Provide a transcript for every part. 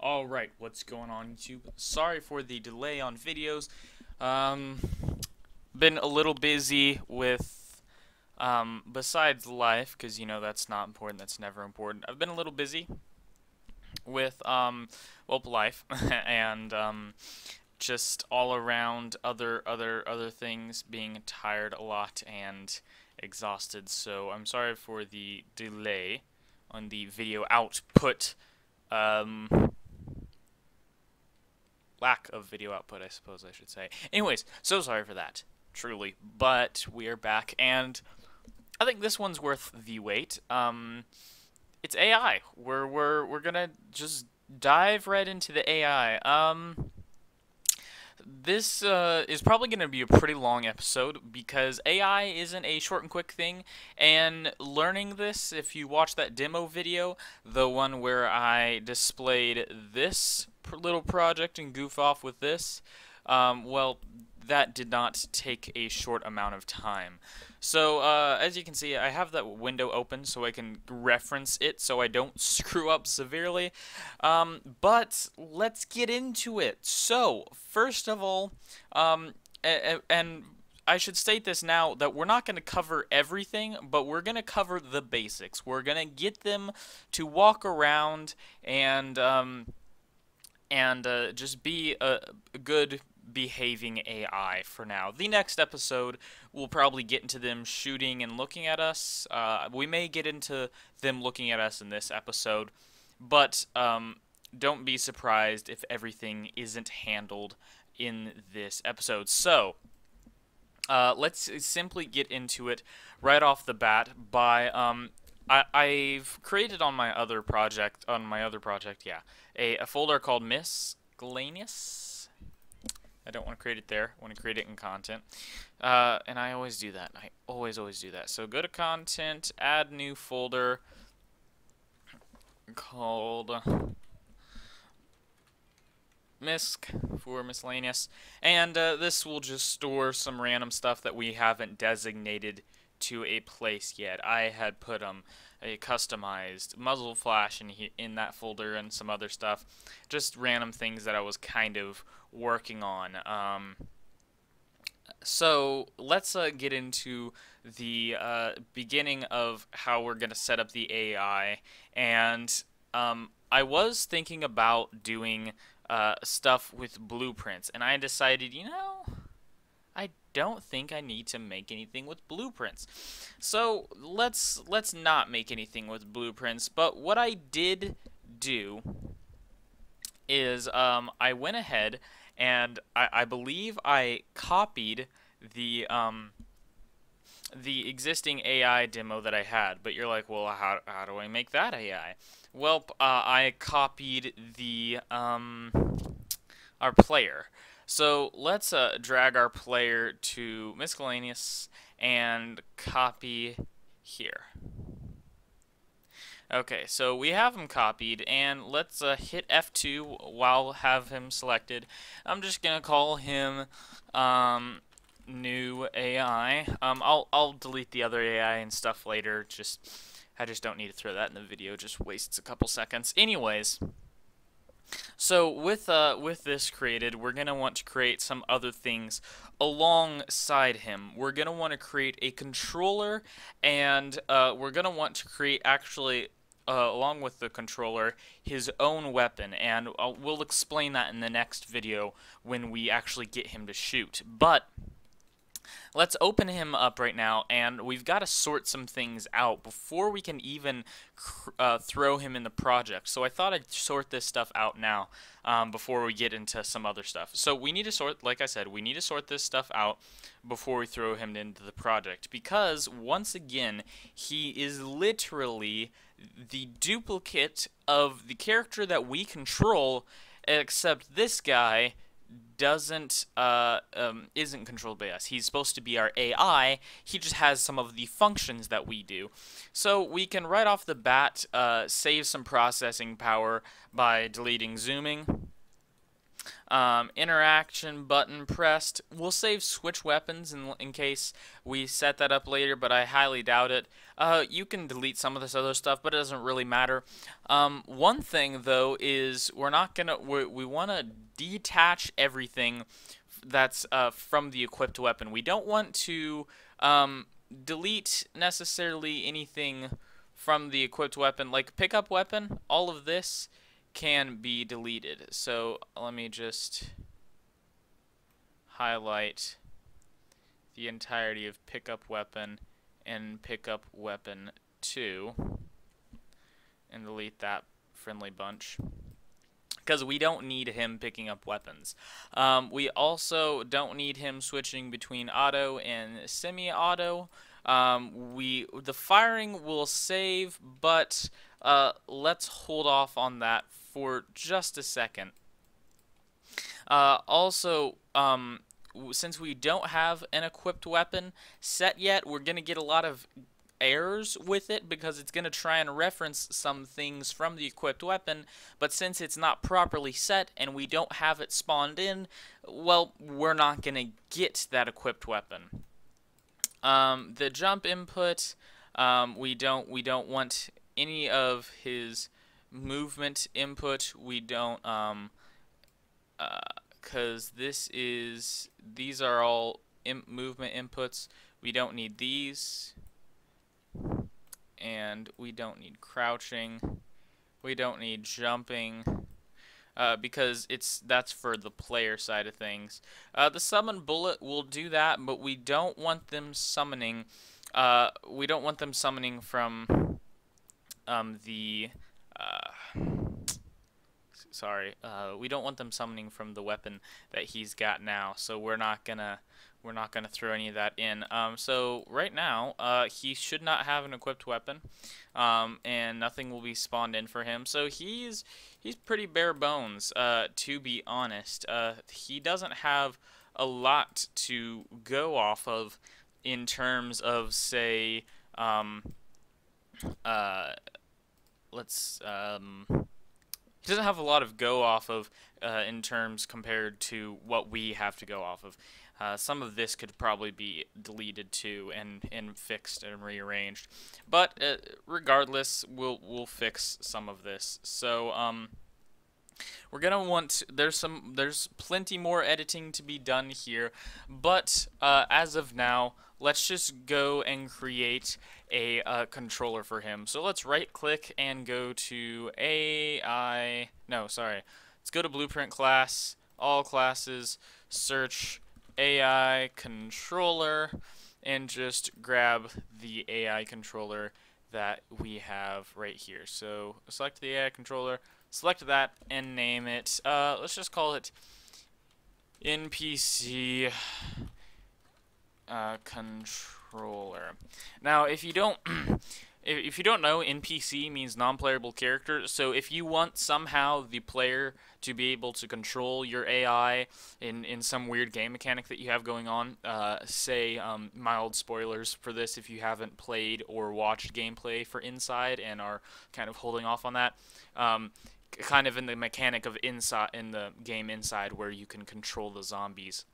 Alright, what's going on YouTube? Sorry for the delay on videos. Um, been a little busy with, um, besides life, because, you know, that's not important, that's never important. I've been a little busy with, um, well, life, and, um, just all around other, other, other things, being tired a lot and exhausted, so I'm sorry for the delay on the video output. Um, lack of video output, I suppose I should say. Anyways, so sorry for that, truly. But we are back, and I think this one's worth the wait. Um, it's AI. We're we're we're gonna just dive right into the AI. Um, this uh, is probably going to be a pretty long episode because AI isn't a short and quick thing. And learning this, if you watch that demo video, the one where I displayed this little project and goof off with this, um, well, that did not take a short amount of time. So, uh, as you can see, I have that window open so I can reference it so I don't screw up severely. Um, but let's get into it. So, first of all, um, and I should state this now that we're not going to cover everything, but we're going to cover the basics. We're going to get them to walk around and um, and uh, just be a, a good behaving AI for now. The next episode, we'll probably get into them shooting and looking at us. Uh, we may get into them looking at us in this episode, but um, don't be surprised if everything isn't handled in this episode. So, uh, let's simply get into it right off the bat by um, I, have created on my other project on my other project, yeah, a, a folder called Miscellaneous. I don't want to create it there. I want to create it in content. Uh, and I always do that. I always, always do that. So go to content, add new folder called misc for miscellaneous. And uh, this will just store some random stuff that we haven't designated to a place yet. I had put um, a customized muzzle flash in, in that folder and some other stuff. Just random things that I was kind of working on. Um, so let's uh, get into the uh, beginning of how we're going to set up the AI. And um, I was thinking about doing uh, stuff with blueprints, and I decided, you know, I don't think I need to make anything with blueprints. So let's let's not make anything with blueprints. But what I did do is um, I went ahead and I, I believe I copied the um, the existing AI demo that I had. But you're like, well, how, how do I make that AI? Well, uh, I copied the um, our player. So let's uh, drag our player to miscellaneous and copy here. Okay, so we have him copied, and let's uh, hit F2 while have him selected. I'm just gonna call him um, new AI. Um, I'll I'll delete the other AI and stuff later. Just I just don't need to throw that in the video. Just wastes a couple seconds. Anyways. So with uh, with this created, we're going to want to create some other things alongside him. We're going to want to create a controller, and uh, we're going to want to create actually uh, along with the controller, his own weapon, and uh, we'll explain that in the next video when we actually get him to shoot. But Let's open him up right now, and we've got to sort some things out before we can even uh, throw him in the project. So I thought I'd sort this stuff out now um, before we get into some other stuff. So we need to sort, like I said, we need to sort this stuff out before we throw him into the project because, once again, he is literally the duplicate of the character that we control, except this guy doesn't uh, um, isn't controlled by us. He's supposed to be our AI. He just has some of the functions that we do. So we can right off the bat uh, save some processing power by deleting zooming. Um, interaction button pressed. We'll save switch weapons in, in case we set that up later, but I highly doubt it. Uh, you can delete some of this other stuff, but it doesn't really matter. Um, one thing though is we're not gonna we we want to detach everything that's uh, from the equipped weapon. We don't want to um, delete necessarily anything from the equipped weapon, like pickup weapon. All of this can be deleted. So let me just highlight the entirety of pickup weapon and pickup weapon 2 and delete that friendly bunch because we don't need him picking up weapons. Um, we also don't need him switching between auto and semi-auto. Um, we the firing will save, but uh, let's hold off on that for just a second. Uh, also, um, since we don't have an equipped weapon set yet, we're going to get a lot of errors with it because it's going to try and reference some things from the equipped weapon, but since it's not properly set and we don't have it spawned in, well, we're not going to get that equipped weapon. Um, the jump input, um, we don't we don't want any of his movement input we don't um uh, this is these are all movement inputs. We don't need these. And we don't need crouching. We don't need jumping. Uh, because it's that's for the player side of things. Uh, the summon bullet will do that but we don't want them summoning uh, we don't want them summoning from um, the uh, sorry, uh, we don't want them summoning from the weapon that he's got now, so we're not gonna we're not gonna throw any of that in. Um, so right now, uh, he should not have an equipped weapon, um, and nothing will be spawned in for him. So he's he's pretty bare bones, uh, to be honest. Uh, he doesn't have a lot to go off of in terms of say. Um, uh, let's um, he doesn't have a lot of go off of uh, in terms compared to what we have to go off of. Uh, some of this could probably be deleted too and, and fixed and rearranged, but uh, regardless, we'll we'll fix some of this. So um, we're gonna want there's some there's plenty more editing to be done here, but uh, as of now, let's just go and create a uh, controller for him. So let's right click and go to AI, no, sorry. Let's go to blueprint class, all classes, search AI controller, and just grab the AI controller that we have right here. So select the AI controller, select that, and name it. Uh, let's just call it NPC uh, controller. Now, if you don't, if you don't know, NPC means non-playable character. So if you want somehow the player to be able to control your AI in in some weird game mechanic that you have going on, uh, say um, mild spoilers for this if you haven't played or watched gameplay for Inside and are kind of holding off on that. Um, kind of in the mechanic of inside in the game inside where you can control the zombies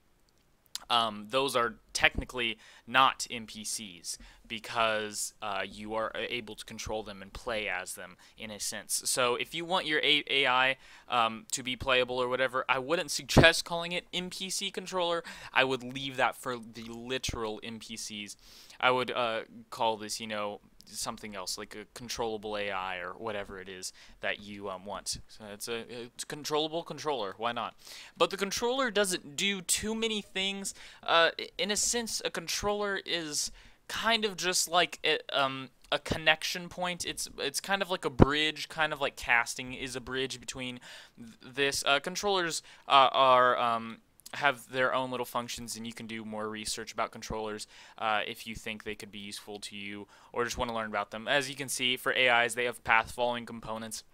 um, those are technically not NPCs because uh, you are able to control them and play as them in a sense. So if you want your AI um, to be playable or whatever, I wouldn't suggest calling it NPC controller. I would leave that for the literal NPCs. I would uh, call this, you know, something else like a controllable AI or whatever it is that you um, want. So it's a, it's controllable controller. Why not? But the controller doesn't do too many things. Uh, in a sense, a controller is kind of just like um, a connection point. It's it's kind of like a bridge, kind of like casting is a bridge between th this. Uh, controllers uh, are um, have their own little functions and you can do more research about controllers uh, if you think they could be useful to you or just want to learn about them. As you can see for AIs they have path following components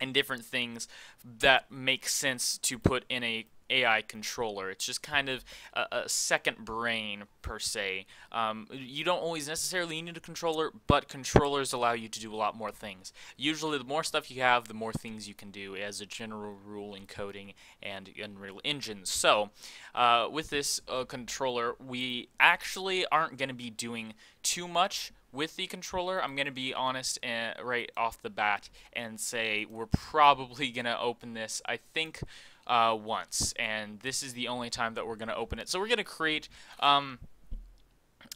and different things that make sense to put in a AI controller. It's just kind of a, a second brain, per se. Um, you don't always necessarily need a controller, but controllers allow you to do a lot more things. Usually, the more stuff you have, the more things you can do as a general rule in coding and Unreal Engine. So, uh, with this uh, controller, we actually aren't going to be doing too much with the controller, I'm going to be honest uh, right off the bat and say we're probably going to open this, I think, uh, once. And this is the only time that we're going to open it. So we're going to create um,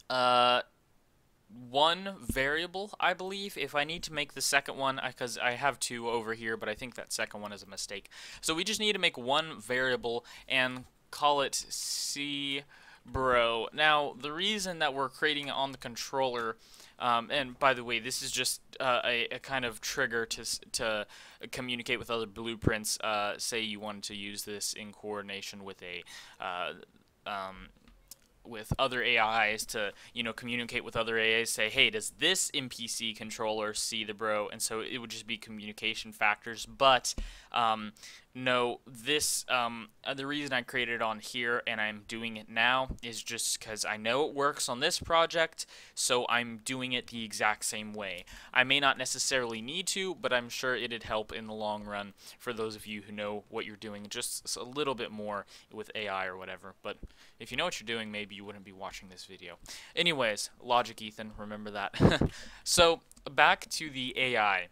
uh, one variable, I believe. If I need to make the second one, because I, I have two over here, but I think that second one is a mistake. So we just need to make one variable and call it C bro. Now, the reason that we're creating it on the controller um, and by the way, this is just uh, a, a, kind of trigger to to communicate with other blueprints. Uh, say you wanted to use this in coordination with a uh, um, with other AIs to you know communicate with other AIs. Say, hey, does this NPC controller see the bro? And so it would just be communication factors. But um, no, this um, uh, the reason I created it on here and I'm doing it now is just because I know it works on this project, so I'm doing it the exact same way. I may not necessarily need to, but I'm sure it'd help in the long run for those of you who know what you're doing just a little bit more with AI or whatever. But if you know what you're doing, maybe you wouldn't be watching this video. Anyways, logic, Ethan, remember that. so back to the AI.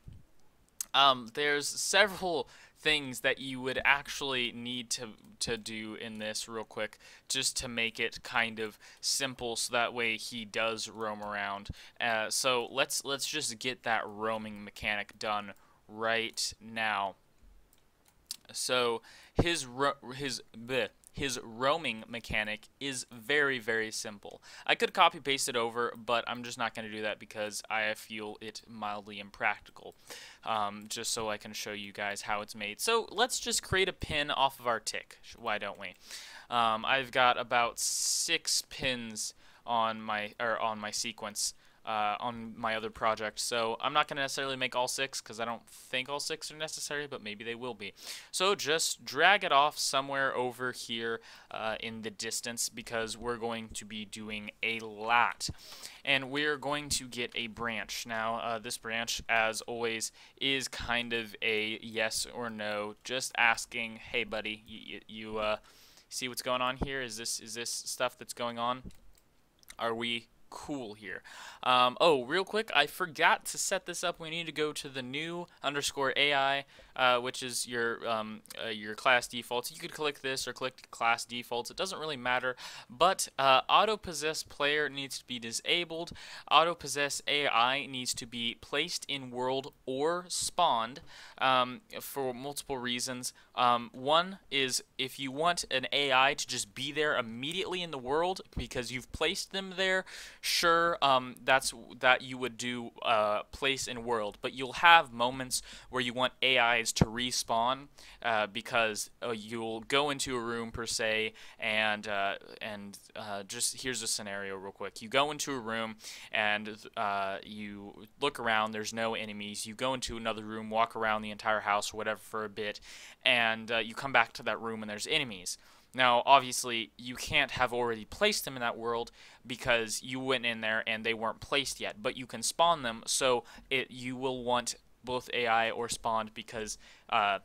Um, there's several things that you would actually need to to do in this real quick just to make it kind of simple so that way he does roam around. Uh, so let's let's just get that roaming mechanic done right now. So his his bleh, his roaming mechanic is very, very simple. I could copy paste it over, but I'm just not going to do that because I feel it mildly impractical. Um, just so I can show you guys how it's made. So let's just create a pin off of our tick. Why don't we? Um, I've got about six pins on my or on my sequence uh, on my other project. So I'm not going to necessarily make all six because I don't think all six are necessary, but maybe they will be. So just drag it off somewhere over here uh, in the distance because we're going to be doing a lot. And we're going to get a branch. Now, uh, this branch, as always, is kind of a yes or no, just asking, hey, buddy, you, you uh, see what's going on here? Is this, is this stuff that's going on? Are we cool here. Um, oh, real quick, I forgot to set this up. We need to go to the new underscore AI, uh, which is your um, uh, your class defaults. You could click this or click class defaults. It doesn't really matter. But uh, auto possess player needs to be disabled. Auto possess AI needs to be placed in world or spawned um, for multiple reasons. Um, one is if you want an AI to just be there immediately in the world because you've placed them there, sure, um, that's that you would do uh, place in world, but you'll have moments where you want AIs to respawn uh, because uh, you'll go into a room per se and uh, and uh, just here's a scenario real quick. You go into a room and uh, you look around. There's no enemies. You go into another room, walk around the entire house or whatever for a bit, and you come back to that room and there's enemies. Now, obviously, you can't have already placed them in that world because you went in there and they weren't placed yet, but you can spawn them, so it you will want both AI or spawned because uh,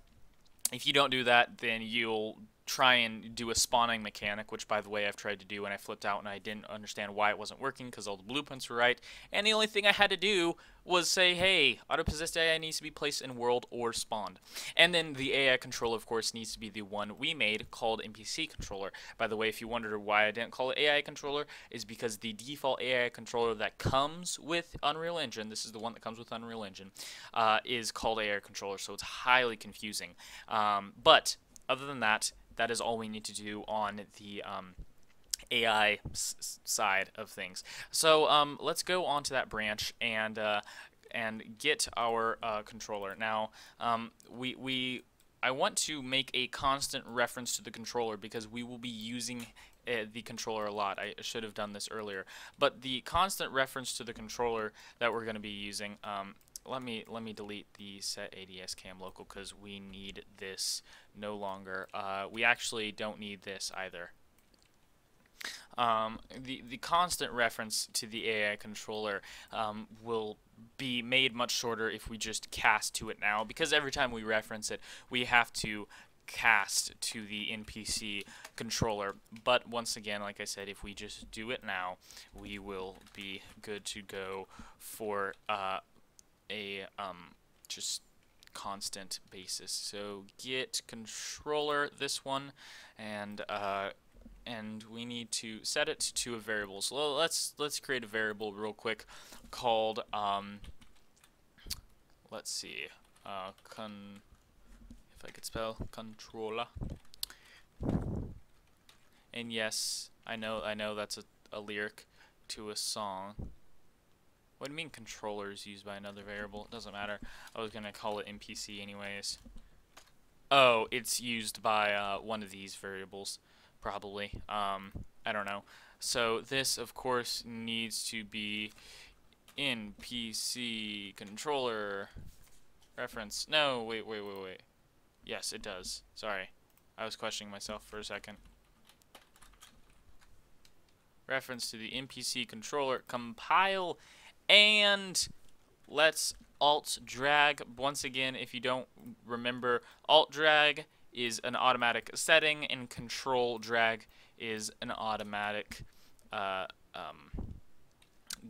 if you don't do that, then you'll try and do a spawning mechanic, which by the way I've tried to do and I flipped out and I didn't understand why it wasn't working because all the blueprints were right. And the only thing I had to do was say, hey, auto-possessed AI needs to be placed in world or spawned. And then the AI controller, of course, needs to be the one we made called NPC controller. By the way, if you wondered why I didn't call it AI controller, is because the default AI controller that comes with Unreal Engine, this is the one that comes with Unreal Engine, uh, is called AI controller, so it's highly confusing. Um, but other than that, that is all we need to do on the um, AI side of things. So um, let's go on to that branch and uh, and get our uh, controller. Now um, we we I want to make a constant reference to the controller because we will be using uh, the controller a lot. I should have done this earlier. But the constant reference to the controller that we're going to be using um, let me let me delete the set ADS cam local because we need this no longer. Uh, we actually don't need this either. Um, the the constant reference to the AI controller um, will be made much shorter if we just cast to it now because every time we reference it we have to cast to the NPC controller but once again like I said if we just do it now we will be good to go for uh, a um, just constant basis so get controller this one and uh, and we need to set it to a variable. So let's let's create a variable real quick called um, let's see uh, con if I could spell controller. And yes, I know I know that's a, a lyric to a song. What do you mean controller is used by another variable? It doesn't matter. I was gonna call it NPC anyways. Oh, it's used by uh, one of these variables probably. Um, I don't know. So this, of course, needs to be NPC controller reference. No, wait, wait, wait, wait. Yes, it does. Sorry. I was questioning myself for a second. Reference to the NPC controller. Compile and let's alt drag. Once again, if you don't remember, alt drag is an automatic setting, and control drag is an automatic uh, um,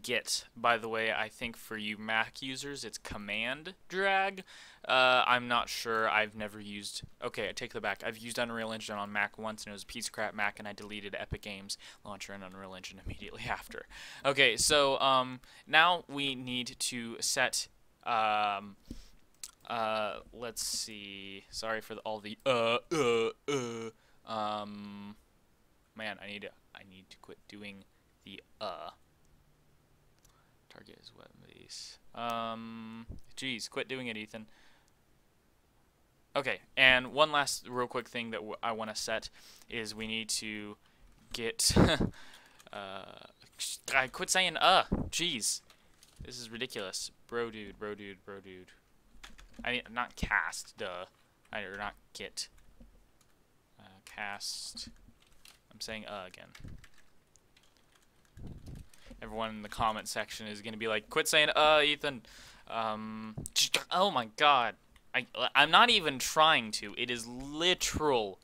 get. By the way, I think for you Mac users, it's command drag. Uh, I'm not sure. I've never used. Okay, I take the back. I've used Unreal Engine on Mac once, and it was a piece of crap Mac, and I deleted Epic Games launcher and Unreal Engine immediately after. Okay, so um, now we need to set. Um, uh, let's see. Sorry for the, all the uh uh uh. Um, man, I need to I need to quit doing the uh. Target is web base. Um, geez, quit doing it, Ethan. Okay, and one last real quick thing that I want to set is we need to get. uh, I quit saying uh. Jeez, this is ridiculous, bro, dude, bro, dude, bro, dude. I mean, not cast, duh. I, or not get. Uh, cast. I'm saying uh again. Everyone in the comment section is going to be like, quit saying uh, Ethan. Um, oh my god. I, I'm not even trying to. It is literal,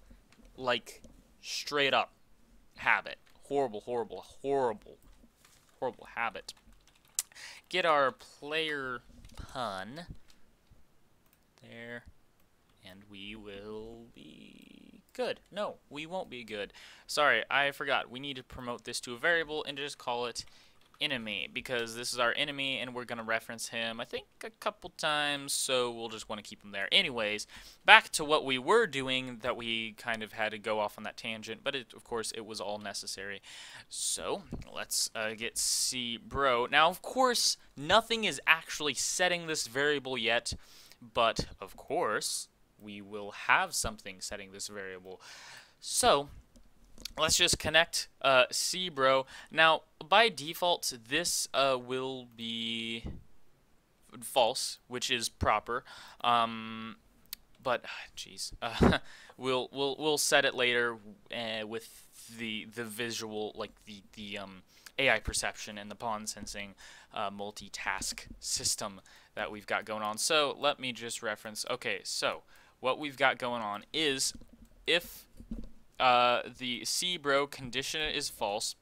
like, straight up habit. Horrible, horrible, horrible, horrible habit. Get our player pawn there, and we will be good. No, we won't be good. Sorry, I forgot. We need to promote this to a variable and just call it enemy because this is our enemy and we're going to reference him I think a couple times so we'll just want to keep him there. Anyways back to what we were doing that we kind of had to go off on that tangent but it, of course it was all necessary. So let's uh, get C bro. Now of course nothing is actually setting this variable yet but of course, we will have something setting this variable. So let's just connect uh, cbro. Now, by default, this uh, will be false, which is proper. Um, but jeez, uh, we'll we'll we'll set it later uh, with the the visual like the the um, AI perception and the pawn sensing uh, multitask system that we've got going on. So let me just reference, okay, so what we've got going on is if uh, the cbro condition is false,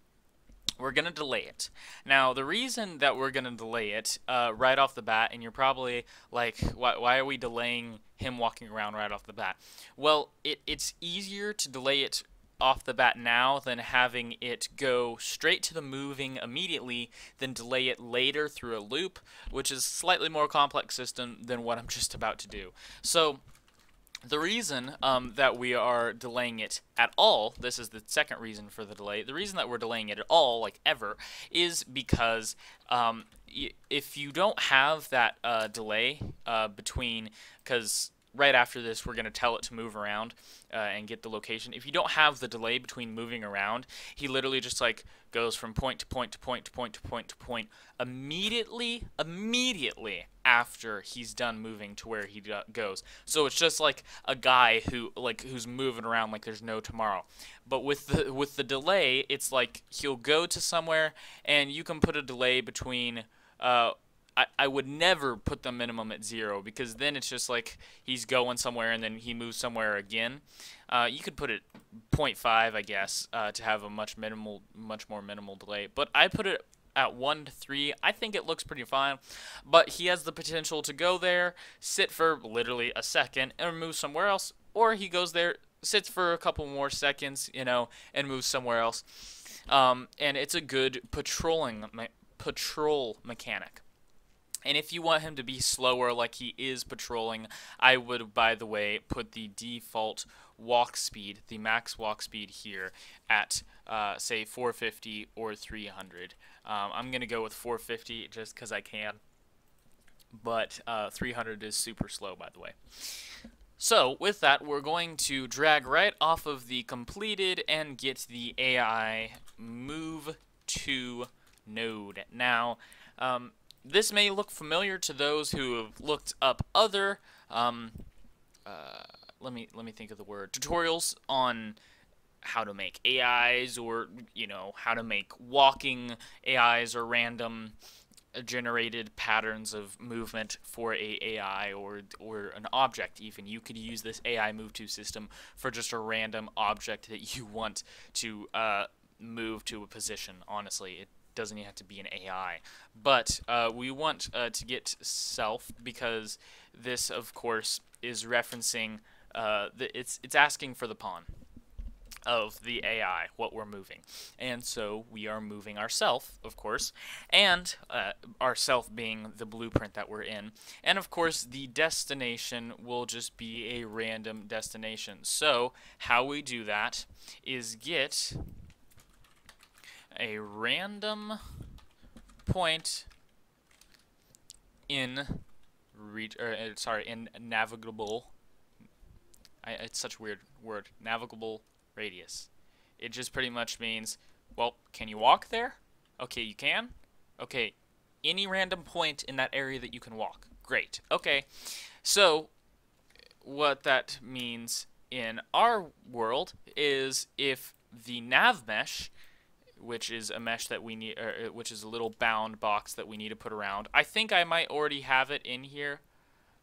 we're going to delay it. Now, the reason that we're going to delay it uh, right off the bat, and you're probably like, why, why are we delaying him walking around right off the bat? Well, it, it's easier to delay it off the bat now than having it go straight to the moving immediately, then delay it later through a loop, which is slightly more complex system than what I'm just about to do. So the reason um, that we are delaying it at all, this is the second reason for the delay, the reason that we're delaying it at all, like ever, is because um, if you don't have that uh, delay uh, between, because right after this, we're going to tell it to move around uh, and get the location. If you don't have the delay between moving around, he literally just like goes from point to point to point to point to point to point immediately, immediately after he's done moving to where he goes. So it's just like a guy who like who's moving around like there's no tomorrow. But with the with the delay, it's like he'll go to somewhere and you can put a delay between uh, I, I would never put the minimum at zero because then it's just like he's going somewhere and then he moves somewhere again. Uh, you could put it 0.5, I guess, uh, to have a much minimal, much more minimal delay. But I put it at 1 to 3. I think it looks pretty fine. But he has the potential to go there, sit for literally a second, and move somewhere else. Or he goes there, sits for a couple more seconds, you know, and moves somewhere else. Um, and it's a good patrolling me patrol mechanic. And if you want him to be slower like he is patrolling, I would, by the way, put the default walk speed, the max walk speed here at, uh, say, 450 or 300. Um, I'm going to go with 450 just because I can. But uh, 300 is super slow, by the way. So, with that, we're going to drag right off of the completed and get the AI move to node. Now, um, this may look familiar to those who have looked up other, um, uh, let me let me think of the word tutorials on how to make AIs or you know how to make walking AIs or random generated patterns of movement for a AI or or an object even. You could use this AI move to system for just a random object that you want to uh, move to a position honestly. It doesn't even have to be an AI. But uh, we want uh, to get self because this, of course, is referencing uh, the, it's it's asking for the pawn of the AI, what we're moving. And so we are moving ourself, of course, and uh, ourself being the blueprint that we're in. And of course, the destination will just be a random destination. So how we do that is get a random point in reach or uh, sorry in navigable I, it's such a weird word navigable radius. It just pretty much means well can you walk there? Okay you can. Okay any random point in that area that you can walk. Great. Okay. So what that means in our world is if the nav mesh which is a mesh that we need, uh, which is a little bound box that we need to put around. I think I might already have it in here,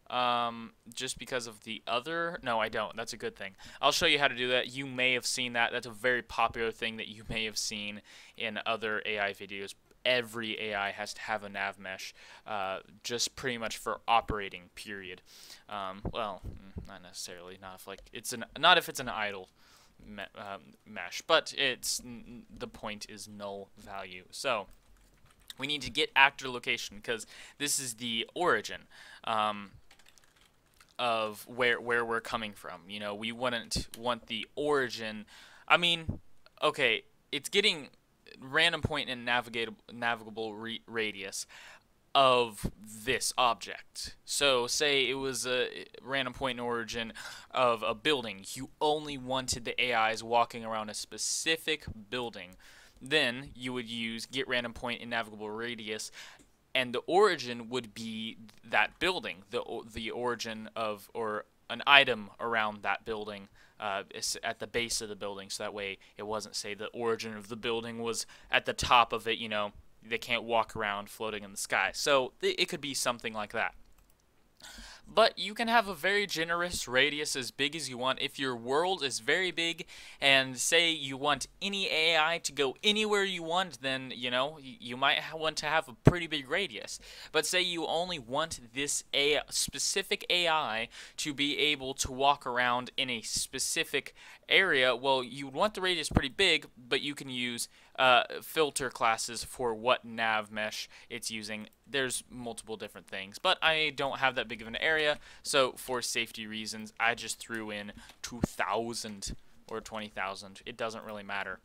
um, just because of the other. No, I don't. That's a good thing. I'll show you how to do that. You may have seen that. That's a very popular thing that you may have seen in other AI videos. Every AI has to have a nav mesh, uh, just pretty much for operating. Period. Um, well, mm, not necessarily. Not if like it's an not if it's an idle me um, mesh, but it's the point is null value. So we need to get actor location because this is the origin um, of where where we're coming from. You know, we wouldn't want the origin. I mean, okay, it's getting random point in navigable navigable radius of this object. So say it was a random point in origin of a building. You only wanted the AIs walking around a specific building. Then you would use get random point in navigable radius and the origin would be that building, the the origin of or an item around that building uh, at the base of the building. So that way it wasn't say the origin of the building was at the top of it, you know, they can't walk around floating in the sky. So it could be something like that. But you can have a very generous radius as big as you want. If your world is very big and say you want any AI to go anywhere you want, then, you know, you might want to have a pretty big radius. But say you only want this AI, specific AI to be able to walk around in a specific area, well, you want the radius pretty big, but you can use uh, filter classes for what nav mesh it's using. There's multiple different things, but I don't have that big of an area, so for safety reasons, I just threw in 2,000 or 20,000. It doesn't really matter.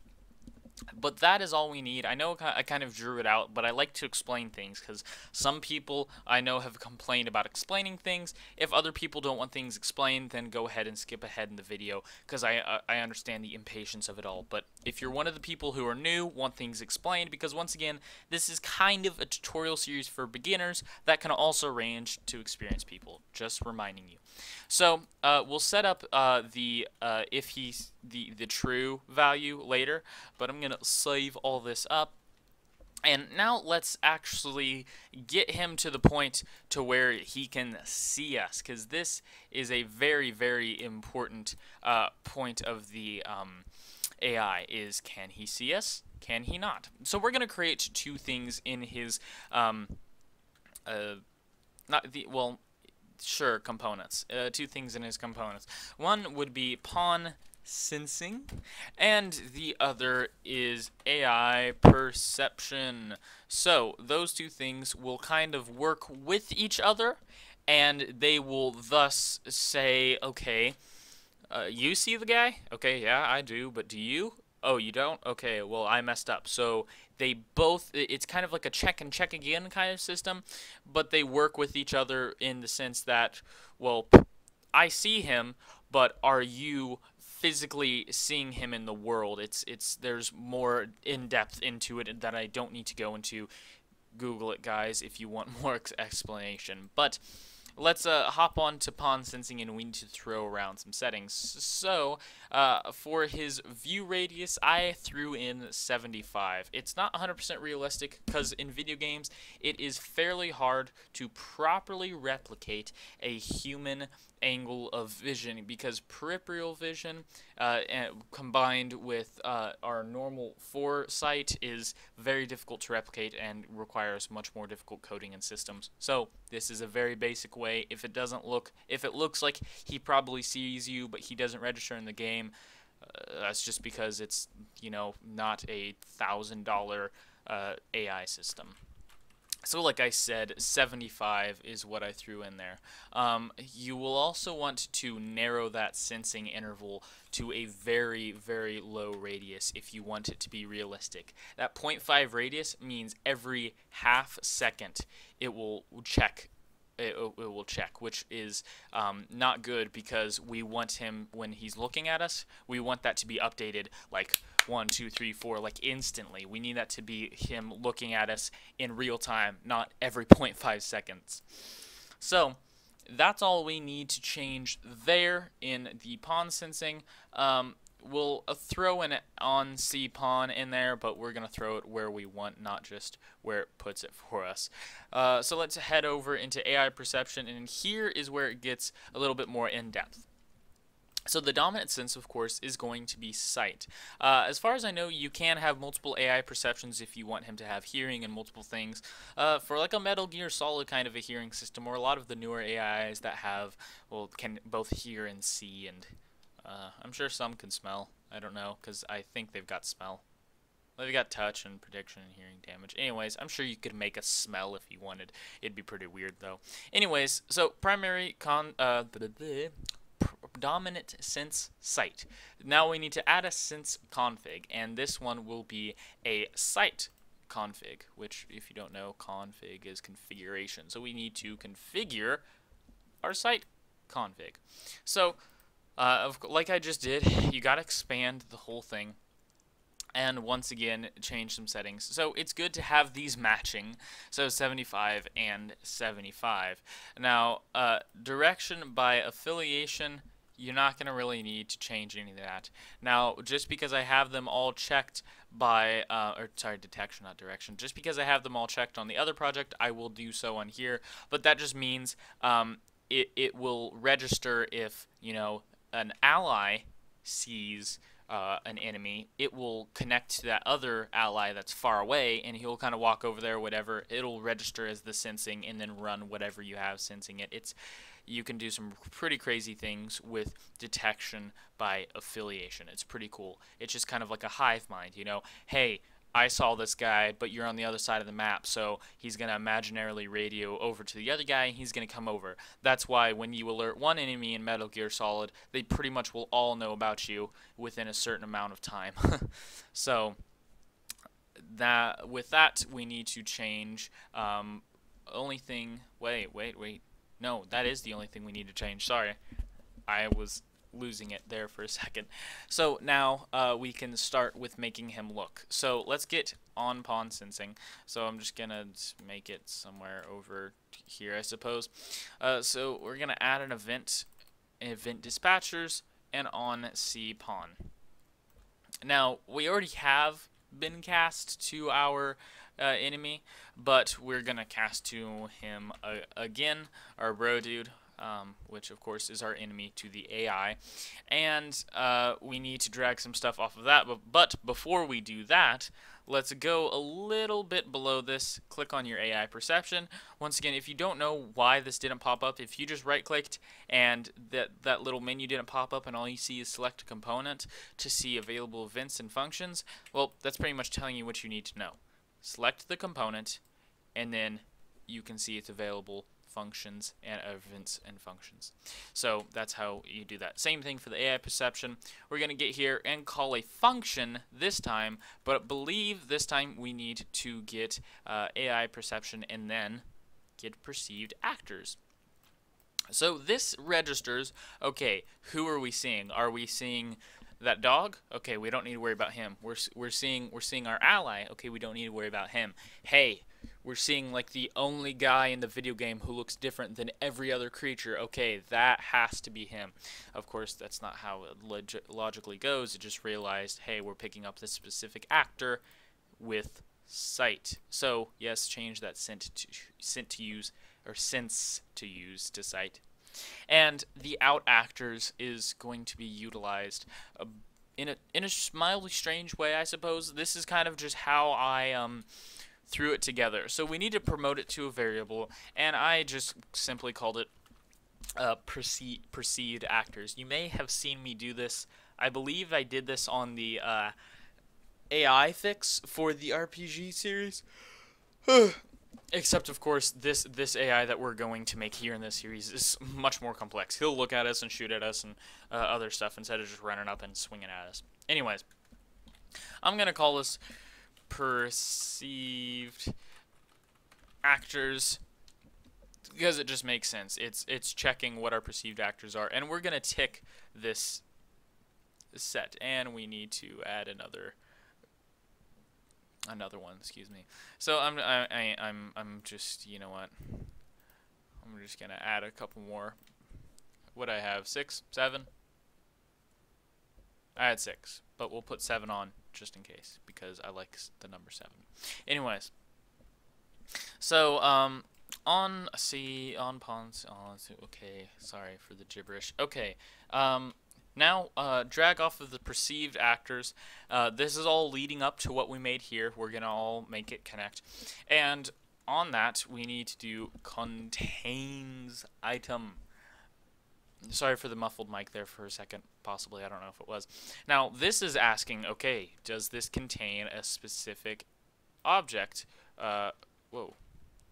But that is all we need. I know I kind of drew it out, but I like to explain things because some people I know have complained about explaining things. If other people don't want things explained, then go ahead and skip ahead in the video because I, uh, I understand the impatience of it all. But if you're one of the people who are new, want things explained, because once again, this is kind of a tutorial series for beginners that can also range to experienced people. Just reminding you. So uh, we'll set up uh, the uh, if he's the the true value later, but I'm gonna save all this up. And now let's actually get him to the point to where he can see us, because this is a very, very important uh, point of the um, AI, is can he see us? Can he not? So we're going to create two things in his, um, uh, not the, well, sure, components. Uh, two things in his components. One would be pawn sensing, and the other is AI perception. So those two things will kind of work with each other, and they will thus say, okay, uh, you see the guy? Okay, yeah, I do, but do you? Oh, you don't? Okay, well, I messed up. So they both, it's kind of like a check and check again kind of system, but they work with each other in the sense that, well, I see him, but are you physically seeing him in the world? It's, it's, there's more in depth into it that I don't need to go into. Google it, guys, if you want more explanation. But, let's uh, hop on to pawn sensing and we need to throw around some settings. So uh, for his view radius, I threw in 75. It's not 100% realistic because in video games, it is fairly hard to properly replicate a human angle of vision because peripheral vision uh, combined with uh, our normal foresight is very difficult to replicate and requires much more difficult coding and systems. So this is a very basic way. If it doesn't look, if it looks like he probably sees you but he doesn't register in the game, uh, that's just because it's you know not a thousand dollar uh, AI system. So like I said, 75 is what I threw in there. Um, you will also want to narrow that sensing interval to a very, very low radius if you want it to be realistic. That 0.5 radius means every half second it will check it, it, will check, which is um, not good because we want him when he's looking at us. We want that to be updated like one, two, three, four, like instantly. We need that to be him looking at us in real time, not every 0.5 seconds. So that's all we need to change there in the pawn sensing. Um, we'll uh, throw an on see pawn in there, but we're going to throw it where we want, not just where it puts it for us. Uh, so let's head over into AI perception, and here is where it gets a little bit more in-depth. So the dominant sense, of course, is going to be sight. Uh, as far as I know, you can have multiple AI perceptions if you want him to have hearing and multiple things. Uh, for like a Metal Gear Solid kind of a hearing system, or a lot of the newer AIs that have, well, can both hear and see and uh, I'm sure some can smell. I don't know, because I think they've got smell. They've got touch and prediction and hearing damage. Anyways, I'm sure you could make a smell if you wanted. It'd be pretty weird, though. Anyways, so primary con... Uh, dominant sense sight. Now we need to add a sense config, and this one will be a sight config, which, if you don't know, config is configuration. So we need to configure our sight config. So uh, like I just did, you gotta expand the whole thing and once again change some settings. So it's good to have these matching, so 75 and 75. Now, uh, direction by affiliation, you're not going to really need to change any of that. Now, just because I have them all checked by, uh, or sorry, detection, not direction, just because I have them all checked on the other project, I will do so on here, but that just means um, it, it will register if, you know, an ally sees uh, an enemy, it will connect to that other ally that's far away, and he'll kind of walk over there, whatever. It'll register as the sensing, and then run whatever you have sensing it. It's you can do some pretty crazy things with detection by affiliation. It's pretty cool. It's just kind of like a hive mind, you know. Hey, I saw this guy, but you're on the other side of the map, so he's going to imaginarily radio over to the other guy, and he's going to come over. That's why when you alert one enemy in Metal Gear Solid, they pretty much will all know about you within a certain amount of time. so, that with that we need to change. Um, only thing. Wait, wait, wait. No, that is the only thing we need to change. Sorry, I was losing it there for a second. So now uh, we can start with making him look. So let's get on pawn sensing. So I'm just gonna make it somewhere over here, I suppose. Uh, so we're gonna add an event, event dispatchers, and on see pawn. Now we already have been cast to our uh, enemy, but we're gonna cast to him uh, again, our bro dude um, which of course is our enemy to the AI. And uh, we need to drag some stuff off of that. But, but before we do that, let's go a little bit below this. Click on your AI perception. Once again, if you don't know why this didn't pop up, if you just right-clicked and that, that little menu didn't pop up and all you see is select a component to see available events and functions, well, that's pretty much telling you what you need to know. Select the component, and then you can see it's available functions and events and functions. So that's how you do that. Same thing for the AI perception. We're going to get here and call a function this time, but believe this time we need to get uh, AI perception and then get perceived actors. So this registers, okay, who are we seeing? Are we seeing that dog? Okay, we don't need to worry about him. We're, we're seeing we're seeing our ally. Okay, we don't need to worry about him. Hey, we're seeing like the only guy in the video game who looks different than every other creature. Okay, that has to be him. Of course, that's not how it log logically goes. It just realized, hey, we're picking up this specific actor with sight. So yes, change that sent to sent to use or sense to use to sight. And the out actors is going to be utilized uh, in a in a mildly strange way, I suppose. This is kind of just how I um threw it together. So we need to promote it to a variable, and I just simply called it uh, perceived, perceived actors. You may have seen me do this. I believe I did this on the uh, AI fix for the RPG series. Except, of course, this this AI that we're going to make here in this series is much more complex. He'll look at us and shoot at us and uh, other stuff instead of just running up and swinging at us. Anyways, I'm going to call this perceived actors because it just makes sense. It's it's checking what our perceived actors are, and we're gonna tick this set, and we need to add another another one. Excuse me. So I'm I, I I'm I'm just you know what I'm just gonna add a couple more. What I have six, seven. I had six, but we'll put seven on just in case because I like the number seven. Anyways, so um, on C on pawns on okay, sorry for the gibberish. Okay, um, now uh, drag off of the perceived actors. Uh, this is all leading up to what we made here. We're gonna all make it connect, and on that we need to do contains item. Sorry for the muffled mic there for a second. Possibly, I don't know if it was. Now, this is asking, okay, does this contain a specific object? Uh, whoa,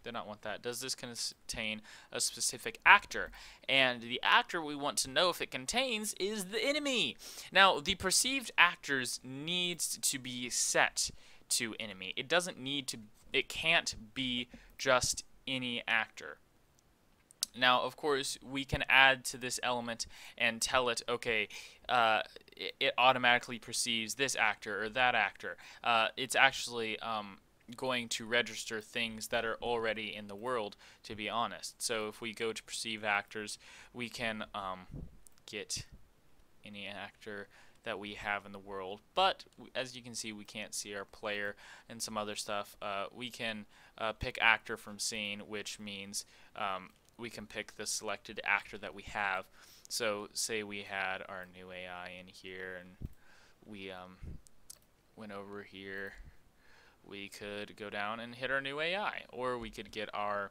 did not want that. Does this contain a specific actor? And the actor we want to know if it contains is the enemy. Now, the perceived actors needs to be set to enemy. It doesn't need to, it can't be just any actor. Now, of course, we can add to this element and tell it, okay, uh, it, automatically perceives this actor or that actor. Uh, it's actually um, going to register things that are already in the world, to be honest. So if we go to perceive actors, we can um, get any actor that we have in the world. But as you can see, we can't see our player and some other stuff. Uh, we can uh, pick actor from scene, which means um, we can pick the selected actor that we have. So say we had our new AI in here and we um, went over here, we could go down and hit our new AI, or we could get our,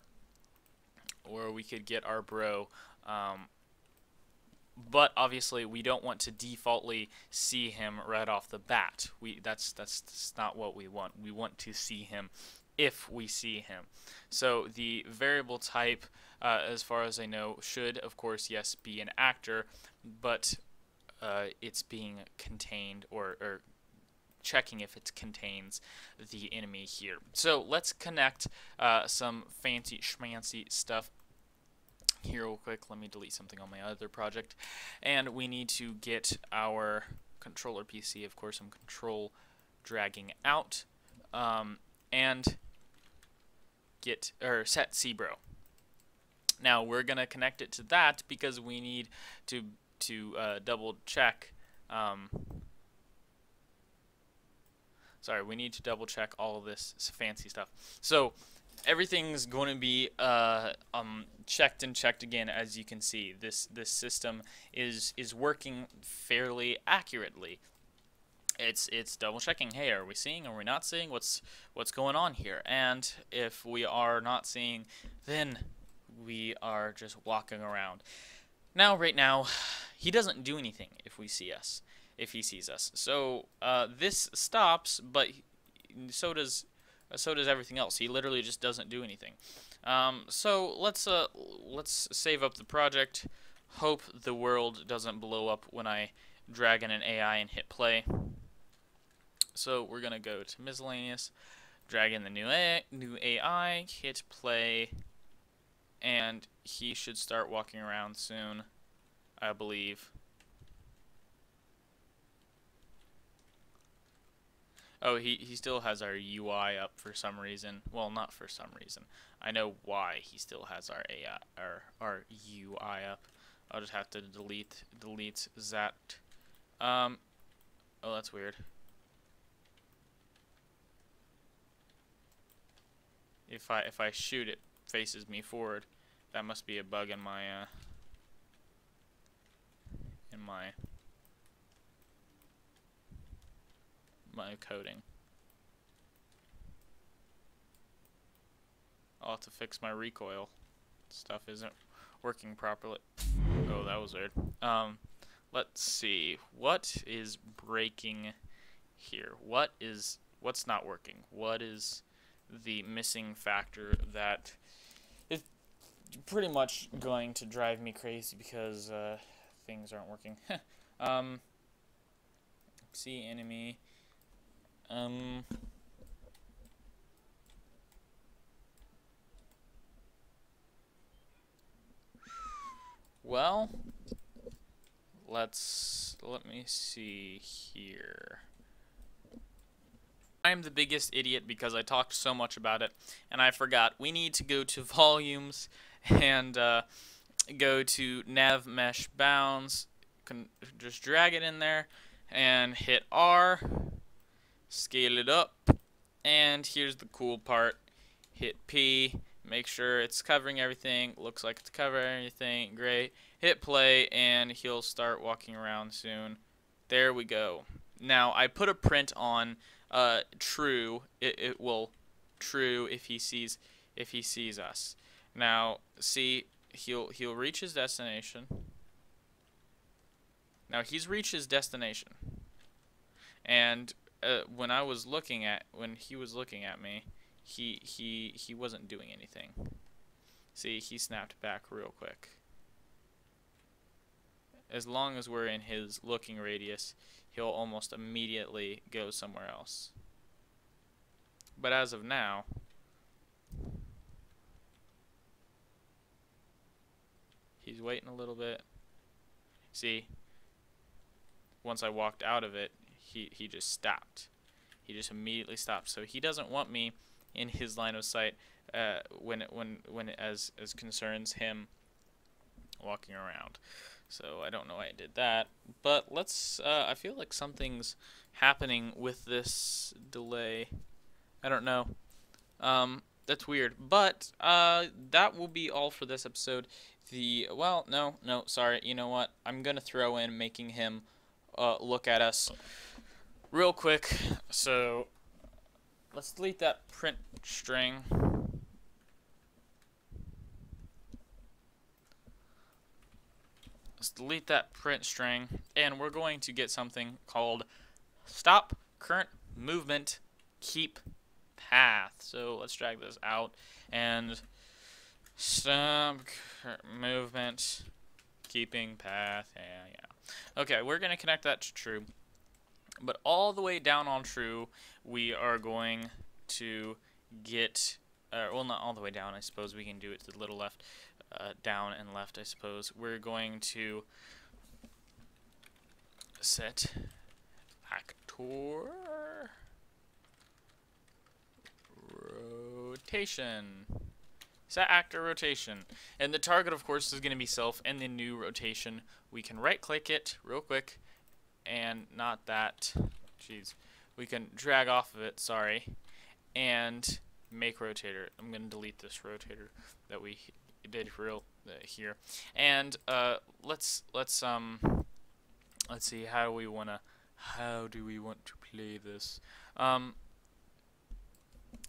or we could get our bro. Um, but obviously, we don't want to defaultly see him right off the bat. We that's that's, that's not what we want. We want to see him if we see him. So the variable type, uh, as far as I know, should, of course, yes, be an actor, but uh, it's being contained or, or checking if it contains the enemy here. So let's connect uh, some fancy schmancy stuff here real quick. Let me delete something on my other project. And we need to get our controller PC, of course, I'm control dragging out, um, and get, or set Cbro. Now we're going to connect it to that because we need to, to uh, double check um, sorry, we need to double check all this fancy stuff. So everything's going to be uh, um, checked and checked again. As you can see, this this system is is working fairly accurately. It's it's double checking. Hey, are we seeing? Are we not seeing? What's what's going on here? And if we are not seeing, then we are just walking around. Now, right now, he doesn't do anything if we see us, if he sees us. So uh, this stops, but so does so does everything else. He literally just doesn't do anything. Um, so let's uh, let's save up the project. Hope the world doesn't blow up when I drag in an AI and hit play. So we're gonna go to miscellaneous, drag in the new AI, new AI, hit play, and he should start walking around soon, I believe. Oh, he, he still has our UI up for some reason. Well, not for some reason. I know why he still has our AI, our, our UI up. I'll just have to delete delete that. Um, oh, that's weird. If I if I shoot it faces me forward, that must be a bug in my uh, in my my coding. I'll have to fix my recoil. Stuff isn't working properly. Oh, that was weird. Um, let's see. What is breaking here? What is what's not working? What is the missing factor that pretty much going to drive me crazy because uh, things aren't working. um, see enemy. Um, well, let's, let me see here. I'm the biggest idiot because I talked so much about it and I forgot. We need to go to volumes and uh, go to nav mesh bounds. Can just drag it in there and hit R scale it up, and here's the cool part. Hit P, make sure it's covering everything, looks like it's covering everything, great. Hit play, and he'll start walking around soon. There we go. Now, I put a print on uh, true, it, it will true if he sees if he sees us. Now, see, he'll he'll reach his destination. Now he's reached his destination. And uh, when I was looking at when he was looking at me, he he he wasn't doing anything. See, he snapped back real quick. As long as we're in his looking radius, he'll almost immediately go somewhere else. But as of now, he's waiting a little bit. See, once I walked out of it, he, he just stopped. He just immediately stopped. So he doesn't want me in his line of sight uh, when it, when when as as concerns him walking around. So I don't know why I did that, but let's. Uh, I feel like something's happening with this delay. I don't know. Um, that's weird, but uh, that will be all for this episode. The well, no, no, sorry. You know what? I'm gonna throw in making him uh, look at us real quick, so let's delete that print string. Let's delete that print string, and we're going to get something called stop current movement keep path. So let's drag this out and stop movement keeping path. Yeah, yeah. Okay, we're going to connect that to true. But all the way down on true, we are going to get, uh, well, not all the way down, I suppose. We can do it to the little left, uh, down and left, I suppose. We're going to set actor rotation. Set actor rotation. And the target, of course, is going to be self and the new rotation. We can right click it real quick and not that. Jeez. We can drag off of it, sorry, and make rotator. I'm going to delete this rotator that we did real uh, here. And uh, let's let's um let's see how do we want to how do we want to play this? Um,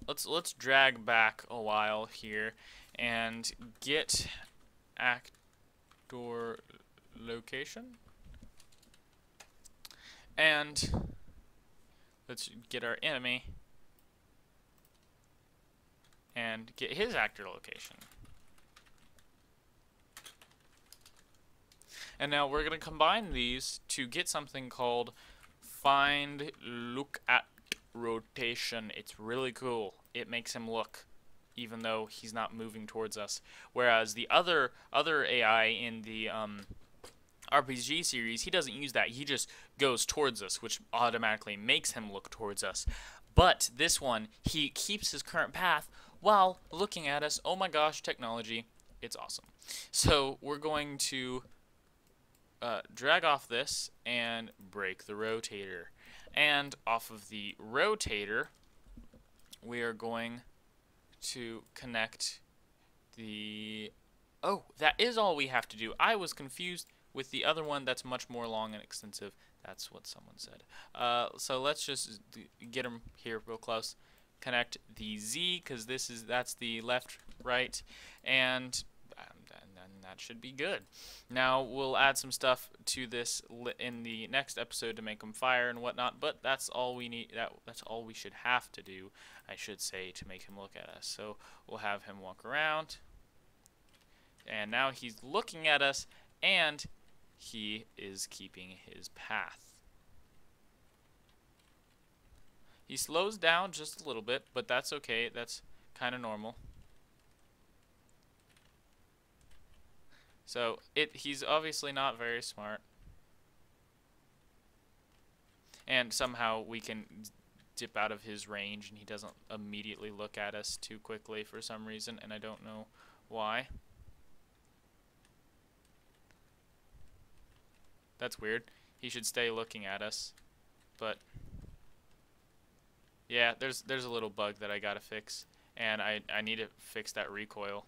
let's let's drag back a while here and get actor location. And let's get our enemy and get his actor location. And now we're going to combine these to get something called find look at rotation. It's really cool. It makes him look even though he's not moving towards us. Whereas the other other AI in the um, RPG series, he doesn't use that. He just goes towards us, which automatically makes him look towards us. But this one, he keeps his current path while looking at us. Oh my gosh, technology. It's awesome. So we're going to uh, drag off this and break the rotator. And off of the rotator, we are going to connect the... Oh, that is all we have to do. I was confused with the other one that's much more long and extensive. That's what someone said. Uh, so let's just get them here real close. Connect the Z, because this is that's the left, right, and that should be good. Now, we'll add some stuff to this in the next episode to make them fire and whatnot, but that's all we need. That That's all we should have to do, I should say, to make him look at us. So we'll have him walk around, and now he's looking at us, and he is keeping his path. He slows down just a little bit, but that's okay. That's kind of normal. So it he's obviously not very smart. And somehow we can dip out of his range and he doesn't immediately look at us too quickly for some reason and I don't know why. That's weird. He should stay looking at us. But yeah, there's there's a little bug that I gotta fix and I, I need to fix that recoil.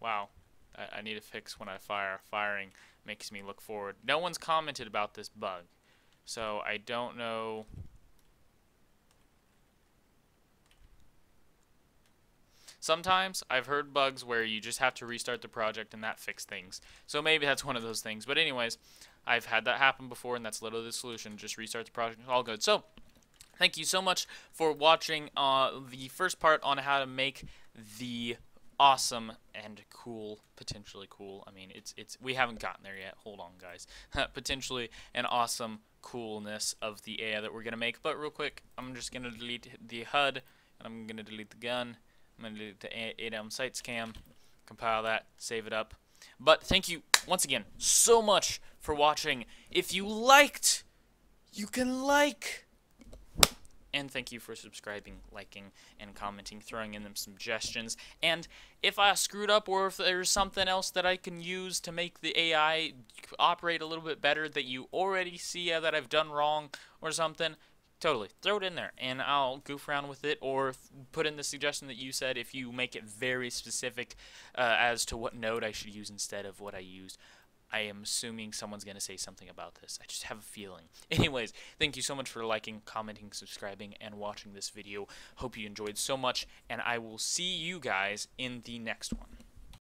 Wow. I, I need to fix when I fire. Firing makes me look forward. No one's commented about this bug. So I don't know... Sometimes I've heard bugs where you just have to restart the project and that fixes things. So maybe that's one of those things. But anyways, I've had that happen before and that's literally the solution. Just restart the project. All good. So thank you so much for watching uh, the first part on how to make the awesome and cool, potentially cool. I mean, it's it's we haven't gotten there yet. Hold on, guys. potentially an awesome coolness of the AI that we're gonna make. But real quick, I'm just gonna delete the HUD and I'm gonna delete the gun. I'm gonna delete the ADAM sights cam, compile that, save it up. But thank you once again so much for watching. If you liked, you can like and thank you for subscribing, liking, and commenting, throwing in them suggestions. And if I screwed up or if there's something else that I can use to make the AI operate a little bit better that you already see that I've done wrong or something, totally throw it in there and I'll goof around with it or put in the suggestion that you said if you make it very specific uh, as to what node I should use instead of what I used. I am assuming someone's going to say something about this. I just have a feeling. Anyways, thank you so much for liking, commenting, subscribing, and watching this video. Hope you enjoyed so much, and I will see you guys in the next one.